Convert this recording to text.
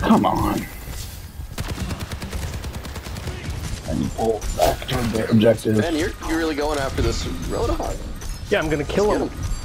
Come on. And pull back to the objective. Man, you're, you're really going after this Roadhog. Yeah, I'm gonna kill Let's him.